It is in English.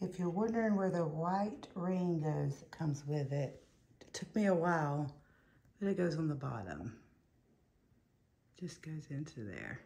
If you're wondering where the white ring goes it comes with it, it took me a while, but it goes on the bottom. Just goes into there.